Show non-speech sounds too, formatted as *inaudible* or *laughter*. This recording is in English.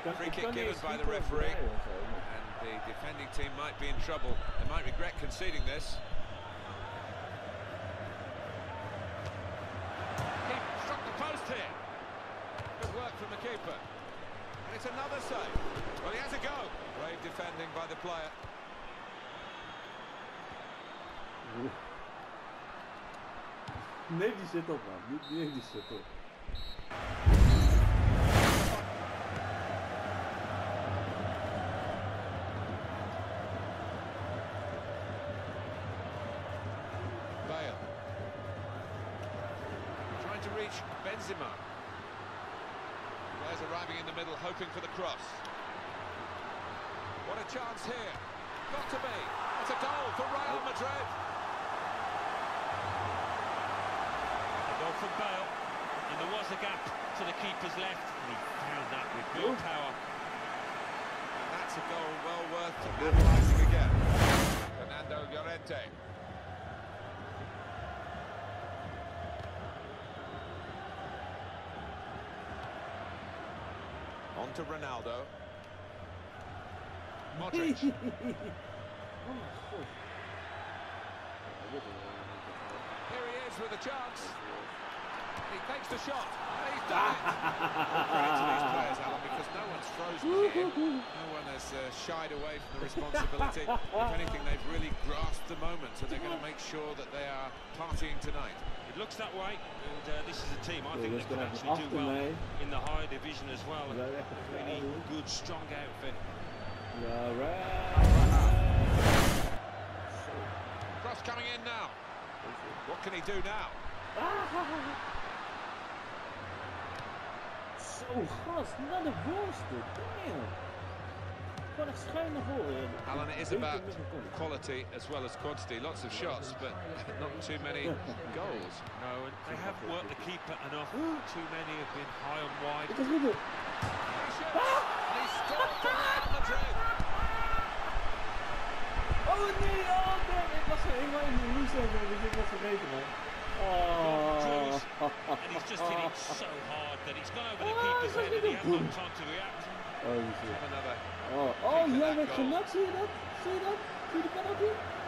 Free kick given by the referee. draaien of zo. And the defending team might be in trouble. They might regret conceding this. He struck the post here. Good work from the keeper. And it's another save. Well, he has a go. Brave defending by the player. Neem die shit op, man. Die- Neem reach Benzema. Players arriving in the middle, hoping for the cross. What a chance here. Got to be. It's a goal for Real oh. Madrid. A goal from Bale, and there was a gap to the keeper's left, and he found that with good power. That's a goal well worth analysing again. Fernando Llorente. On to Ronaldo. Modric. God. Ja, dit is wel een beetje wel. Here he is with a chance. He takes the shot, and he's done it. *laughs* Credit to these players, Alan, because no one's frozen *laughs* here. No one has uh, shied away from the responsibility. if anything, they've really grasped the moment, and they're going to make sure that they are partying tonight. It looks that way, and uh, this is a team I think dus that dan can actually do well mij. in the higher division as well. We zijn echt een Really good, strong outfit. Ja, right. Cross coming in now. What can he do now? Zo, gast, naar de. Damn. Alan, it is about met een kop. quality as well as quantity. Lots of shots, but not too many goals. No, and they have worked the keeper enough. Too many have been high and wide. Ik was goed op. He shoots, and he scored for Real Madrid. Oh nee, oh damn. Ik was er helemaal in de loose hebben, ik was vergeten, man. Oh just hit it so hard that it's gone over the keeper's head and he had no time to react. Oh, you see. Have another. Oh, oh yeah, they cannot see that. See that? See the penalty?